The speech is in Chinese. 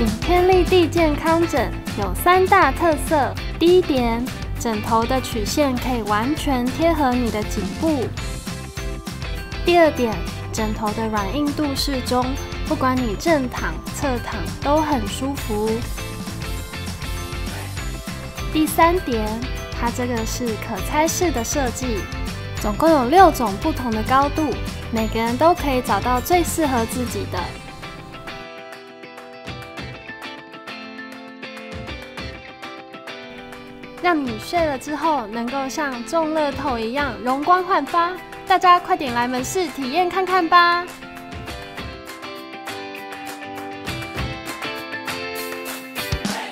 顶天立地健康枕有三大特色：第一点，枕头的曲线可以完全贴合你的颈部；第二点，枕头的软硬度适中，不管你正躺、侧躺都很舒服；第三点，它这个是可拆式的设计，总共有六种不同的高度，每个人都可以找到最适合自己的。让你睡了之后能够像中乐透一样容光焕发，大家快点来门市体验看看吧！